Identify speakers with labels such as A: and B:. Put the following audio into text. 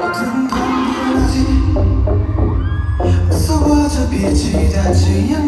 A: 어둠 밤 하지. 속어져 빛이 닿지 않는